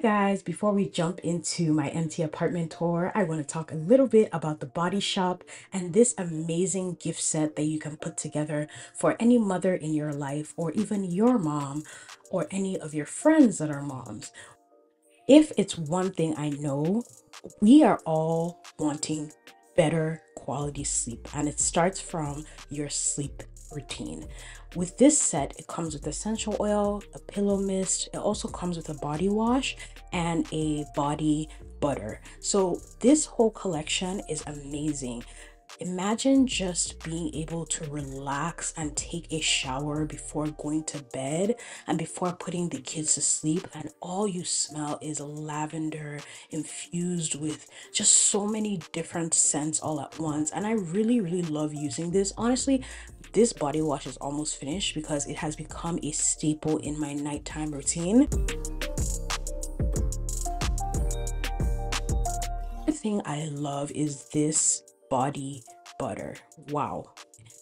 Guys, before we jump into my empty apartment tour, I want to talk a little bit about the Body Shop and this amazing gift set that you can put together for any mother in your life or even your mom or any of your friends that are moms. If it's one thing I know, we are all wanting better quality sleep and it starts from your sleep routine. With this set, it comes with essential oil, a pillow mist. It also comes with a body wash and a body butter. So this whole collection is amazing. Imagine just being able to relax and take a shower before going to bed and before putting the kids to sleep, and all you smell is lavender infused with just so many different scents all at once. And I really, really love using this. Honestly, this body wash is almost finished because it has become a staple in my nighttime routine. The thing I love is this body butter. Wow.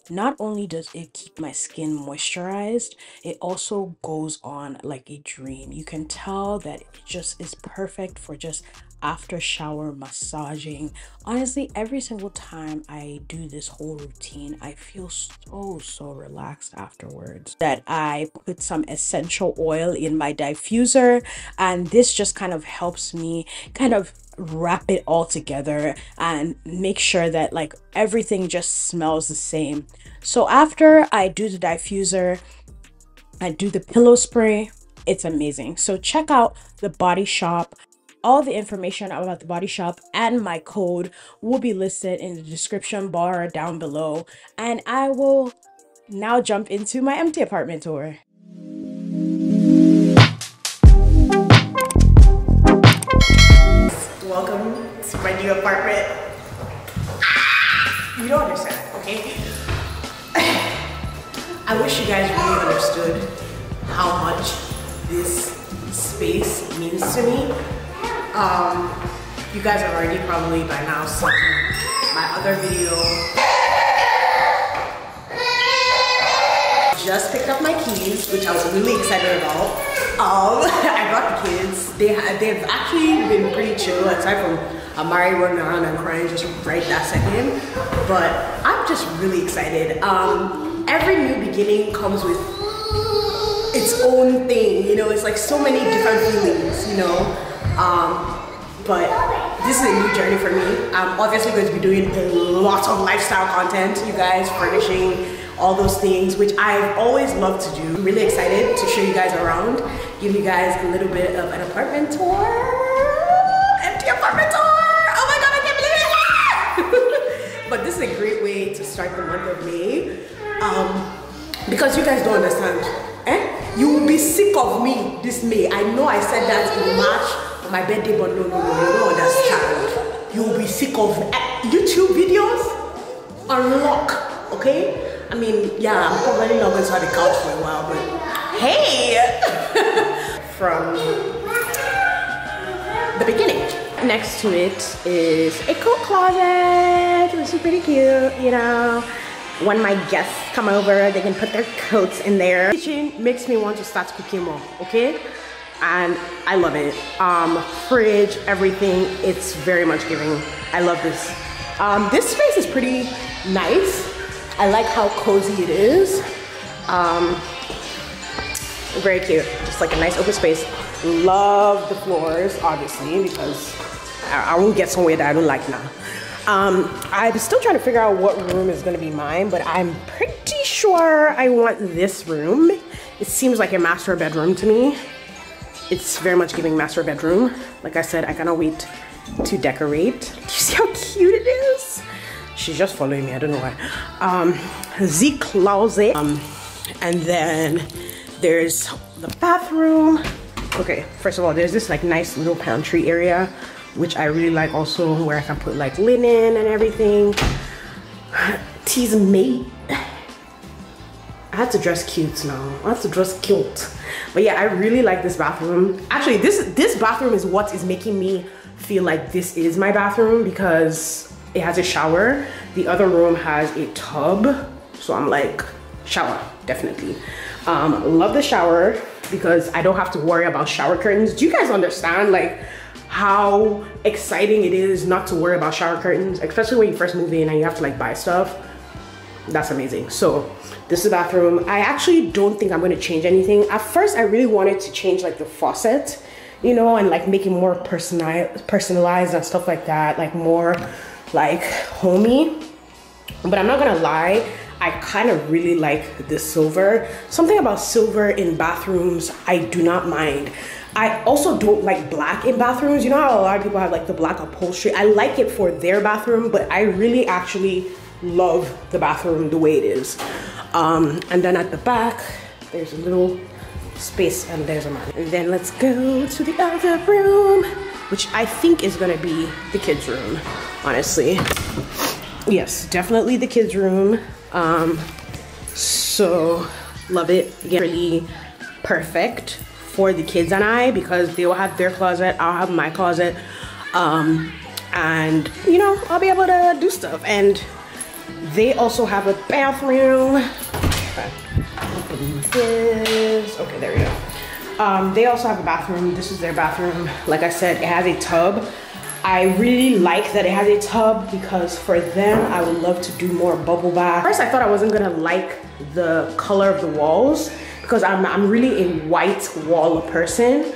Not only does it keep my skin moisturized, it also goes on like a dream. You can tell that it just is perfect for just after shower massaging. Honestly, every single time I do this whole routine, I feel so, so relaxed afterwards. That I put some essential oil in my diffuser, and this just kind of helps me kind of wrap it all together and make sure that like everything just smells the same. So after I do the diffuser, I do the pillow spray. It's amazing. So check out the Body Shop all the information about the body shop and my code will be listed in the description bar down below. And I will now jump into my empty apartment tour. Welcome to my new apartment. You don't understand, okay? I wish you guys really understood how much this space means to me um, you guys are already probably by now seen my other video. Just picked up my keys, which I was really excited about. Um, I brought the kids. They they've actually been pretty chill, aside from Amari running around and crying just right that second. But I'm just really excited. Um, every new beginning comes with its own thing, you know. It's like so many different feelings, you know. Um, but this is a new journey for me. I'm obviously going to be doing a lot of lifestyle content, you guys, furnishing, all those things, which I've always loved to do. I'm really excited to show you guys around, give you guys a little bit of an apartment tour. Empty apartment tour! Oh my god, I can't believe it! but this is a great way to start the month of May. Um, because you guys don't understand. Eh? You will be sick of me this May. I know I said that in March my birthday, but no, no, no, you don't understand. You'll be sick of eh, YouTube videos. Unlock, okay? I mean, yeah, I'm probably not going to have a couch for a while, but hey! From the beginning. Next to it is a coat closet, which is pretty cute, you know. When my guests come over, they can put their coats in there. Kitchen makes me want to start cooking more, okay? And I love it. Um, fridge, everything, it's very much giving. I love this. Um, this space is pretty nice. I like how cozy it is. Um, very cute, just like a nice open space. Love the floors, obviously, because I, won't get somewhere that I don't like now. Um, I'm still trying to figure out what room is gonna be mine, but I'm pretty sure I want this room. It seems like a master bedroom to me it's very much giving master bedroom. Like I said, I cannot wait to decorate. Do you see how cute it is? She's just following me, I don't know why. Um, the closet. Um, and then there's the bathroom. Okay, first of all, there's this like nice little pantry area, which I really like also where I can put like linen and everything. Tease mate. I had to dress cute now. I have to dress cute. But yeah, I really like this bathroom. Actually, this, this bathroom is what is making me feel like this is my bathroom because it has a shower. The other room has a tub. So I'm like, shower, definitely. Um, love the shower. because I don't have to worry about shower curtains. Do you guys understand like how exciting it is not to worry about shower curtains, especially when you first move in and you have to like buy stuff? That's amazing. So this is the bathroom. I actually don't think I'm gonna change anything. At first, I really wanted to change like the faucet, you know, and like make it more personalized, personalized and stuff like that, like more like homey. But I'm not gonna lie, I kind of really like the silver. Something about silver in bathrooms, I do not mind. I also don't like black in bathrooms. You know how a lot of people have like the black upholstery? I like it for their bathroom, but I really actually love the bathroom the way it is. Um, and then at the back, there's a little space and there's a mat. And then let's go to the other room, which I think is gonna be the kids' room, honestly. Yes, definitely the kids' room. Um, so love it. Again, really perfect for the kids and I because they will have their closet, I'll have my closet. Um, and you know, I'll be able to do stuff. And they also have a bathroom. Okay, there we go. Um, they also have a bathroom. This is their bathroom. Like I said, it has a tub. I really like that it has a tub because for them, I would love to do more bubble bath. First, I thought I wasn't gonna like the color of the walls because I'm, I'm really a white wall person.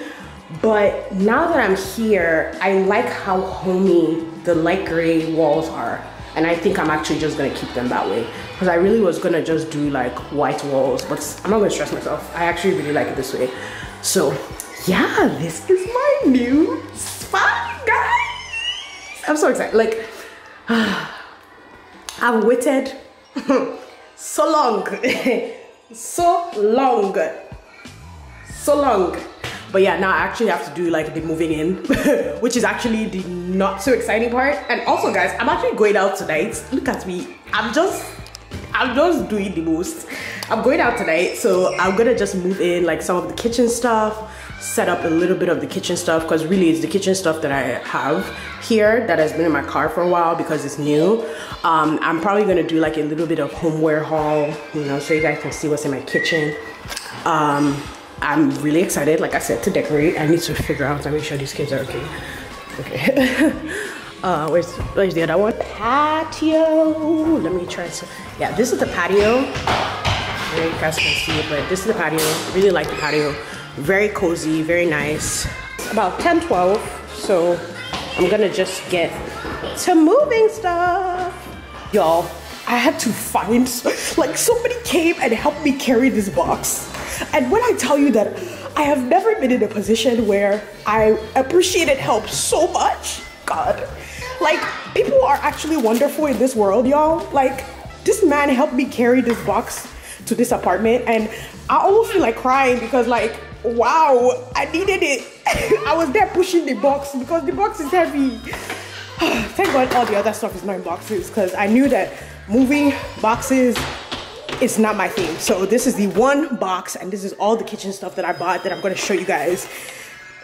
But now that I'm here, I like how homey the light gray walls are. And I think I'm actually just gonna keep them that way. Because I really was gonna just do like white walls, but I'm not gonna stress myself. I actually really like it this way. So yeah, this is my new spot, guys. I'm so excited. Like, I've waited so long, so long, so long. But yeah, now I actually have to do like the moving in, which is actually the not so exciting part. And also guys, I'm actually going out tonight. Look at me. I'm just, I'm just doing the most. I'm going out tonight, so I'm gonna just move in like some of the kitchen stuff, set up a little bit of the kitchen stuff because really it's the kitchen stuff that I have here that has been in my car for a while because it's new. Um, I'm probably gonna do like a little bit of homeware haul, you know, so you guys can see what's in my kitchen. Um, I'm really excited, like I said, to decorate. I need to figure out, let me show these kids are okay. Okay. uh, where's, where's the other one? Patio. Let me try to, yeah, this is the patio. You guys can see it, but this is the patio. Really like the patio. Very cozy, very nice. It's about 10, 12, so I'm gonna just get to moving stuff. Y'all, I had to find, like somebody came and helped me carry this box. And when I tell you that I have never been in a position where I appreciated help so much, God, like people are actually wonderful in this world, y'all. Like this man helped me carry this box to this apartment and I almost feel like crying because like, wow, I needed it. I was there pushing the box because the box is heavy. Thank God all the other stuff is not in boxes because I knew that moving boxes is not my thing. So this is the one box and this is all the kitchen stuff that I bought that I'm gonna show you guys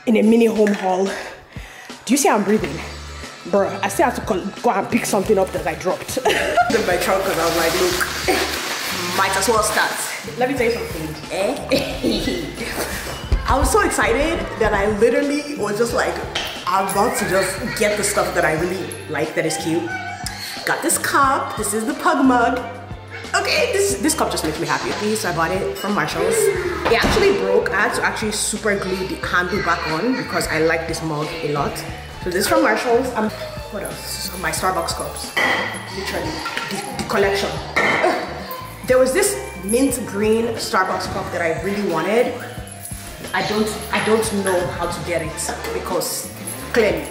in a mini home haul. Do you see how I'm breathing? Bruh, I still have to go and pick something up that I dropped. in my trunk because I was like, look, might as well start. Let me tell you something, eh? I was so excited that I literally was just like, I'm about to just get the stuff that I really like that is cute. Got this cup, this is the pug mug. Okay, this this cup just makes me happy. So I bought it from Marshalls. It actually broke. I had to actually super glue the handle back on because I like this mug a lot. So this is from Marshalls. Um, what else? My Starbucks cups. Literally, the, the collection. There was this mint green Starbucks cup that I really wanted. I don't I don't know how to get it because clearly.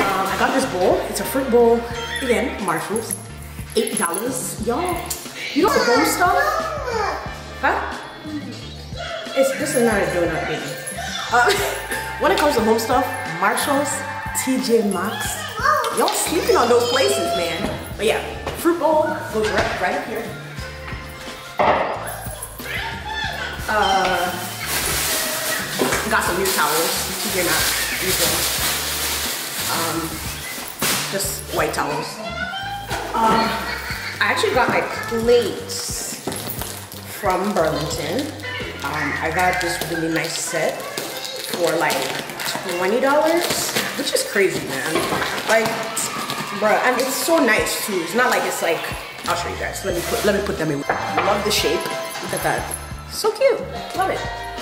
Um, I got this bowl. It's a fruit bowl. Again, Marshalls. Eight dollars. Y'all, you know the home stuff? Huh? It's this is not a donut, baby. Uh, when it comes to home stuff, Marshalls, TJ Maxx, y'all sleeping on those places, man. But yeah, fruit bowl goes right, right up here. Uh, got some new towels. TJ Maxx, using. Um, just white towels. Um, I actually got my plates from Burlington. Um, I got this really nice set for like $20, which is crazy, man. Like, bruh, and it's so nice too. It's not like it's like, I'll show you guys. Let me put, let me put them in. Love the shape. Look at that. So cute. Love it.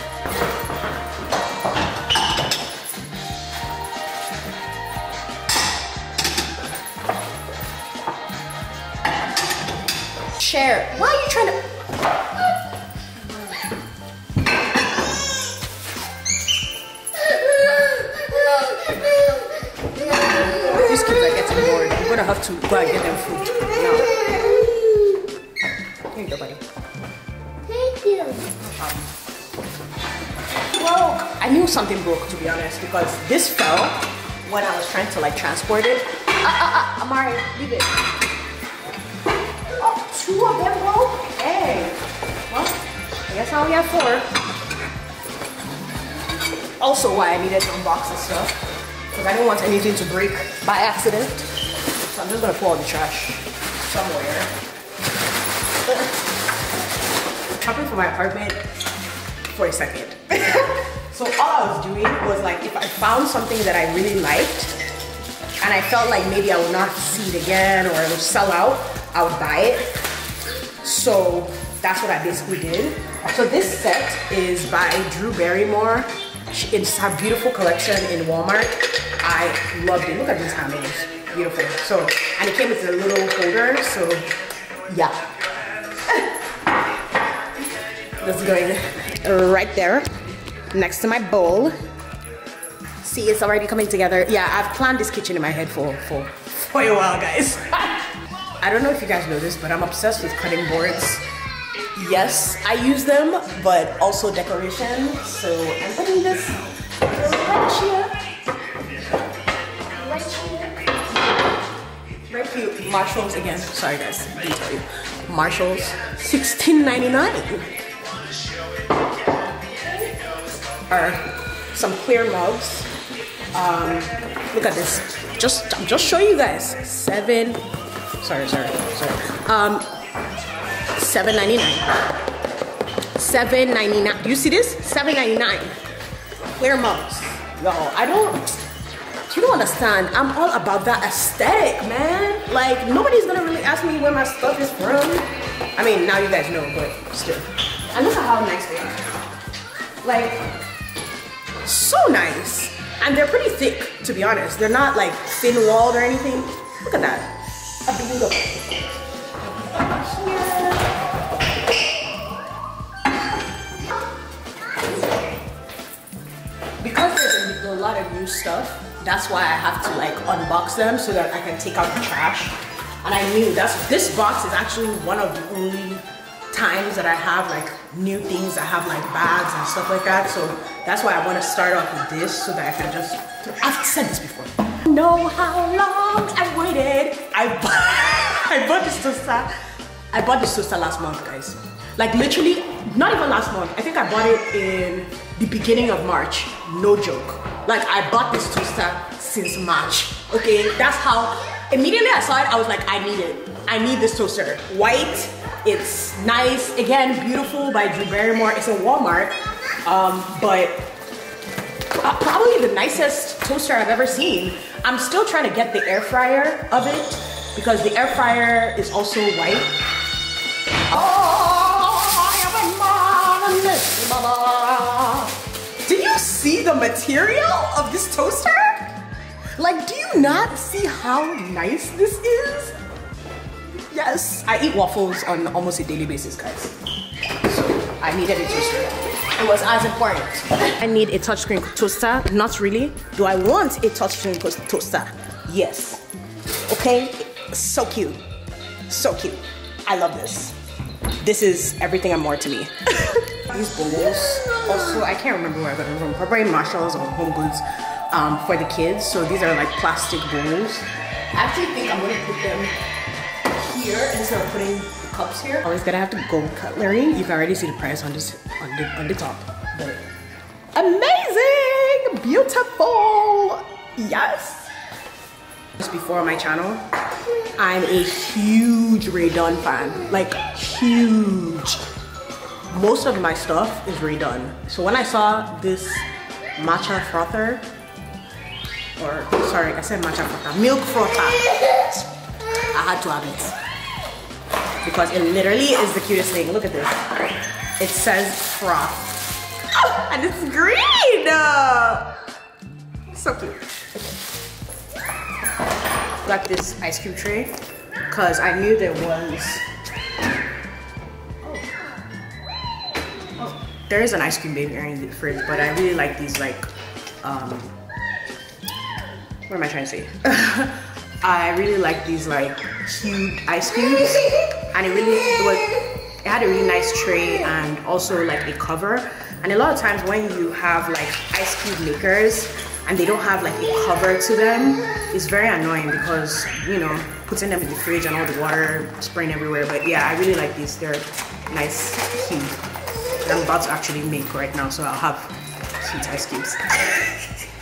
Share. Why are you trying to? These kids are getting bored. I'm gonna have to go and get them food now. Here you go, buddy. Thank you. broke. I knew something broke to be honest because this fell when I was trying to like transport it. Ah, ah, ah, Amari, leave it. Two of them broke? Hey. Well, I guess I only have four. Also why I needed to unbox this stuff. Because I didn't want anything to break by accident. So I'm just gonna pour all the trash somewhere. Shopping for my apartment for a second. so all I was doing was like if I found something that I really liked and I felt like maybe I would not see it again or it would sell out, I would buy it. So that's what I basically did. So this set is by Drew Barrymore. She- It's her beautiful collection in Walmart. I loved it. Look at these handles. Beautiful. So, and it came with a little holder. So, yeah. That's going right there next to my bowl. See, it's already coming together. Yeah, I've planned this kitchen in my head for, for, for a while, guys. I don't know if you guys know this, but I'm obsessed with cutting boards. Yes, I use them, but also decoration. So I'm putting this right here. Right here. Right here. Marshalls again. Sorry guys, tell you. Marshalls, $16.99. Are some clear mugs. Um, look at this. Just I'm just showing you guys. Seven. Sorry, sorry, sorry. Um, seven ninety nine. Seven ninety nine. Do you see this? Seven ninety nine. Clear mugs. Yo, I don't. You don't understand. I'm all about that aesthetic, man. Like nobody's gonna really ask me where my stuff is from. I mean, now you guys know, but still. And look at how nice they are. Like, so nice. And they're pretty thick, to be honest. They're not like thin walled or anything. Look at that. A. Because there's a, a lot of new stuff, that's why I have to like unbox them so that I can take out the trash. And I knew that's this box is actually one of the only times that I have like new things. I have like bags and stuff like that. So that's why I want to start off with this so that I can just. I've said this before. Know how long I waited. I bought, I bought this toaster. I bought this toaster last month, guys. Like literally, not even last month. I think I bought it in the beginning of March. No joke. Like I bought this toaster since March. Okay, that's how. Immediately I saw it, I was like, I need it. I need this toaster. White. It's nice. Again, beautiful by Drew Barrymore. It's a Walmart, um, but uh, probably the nicest toaster I've ever seen. I'm still trying to get the air fryer of it because the air fryer is also white. Oh, I am a man. Did you see the material of this toaster? Like, do you not see how nice this is? Yes, I eat waffles on almost a daily basis, guys. So I needed a toaster. It was as important. I need a touchscreen toaster. Not really. Do I want a touchscreen to- toaster? Yes. Okay. So cute. So cute. I love this. This is everything and more to me. These bowls. Also, I can't remember where I got them from. Probably Marshalls or Home Goods um, for the kids. So these are like plastic bowls. I actually think I'm gonna put them here instead of putting the cups here. Always gotta have to gold cutlery. You can already see the price on this on the on the top. But amazing! Beautiful! Yes! Just before my channel, I'm a huge Rae Dunn fan. Like huge. most of my stuff is Rae Dunn. So when I saw this matcha frother, or sorry, I said matcha frother, milk frother, I had to have it. Because it literally is the cutest thing. Look at this. It says froth. and it's green! so cute. Got this ice cream tray because I knew there was there is an ice cream baby in the fridge, but I really like these like, um, what am I trying to say? I really like these like cubed ice creams, and it really it, was, it had a really nice tray and also like a cover. And a lot of times when you have like ice cube makers and they don't have like a cover to them, it's very annoying because you know putting them in the fridge and all the water spraying everywhere. But yeah, I really like these. They're nice, cute. I'm about to actually make right now, so I'll have cute ice cubes.